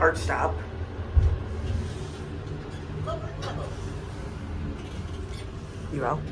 hard stop. You well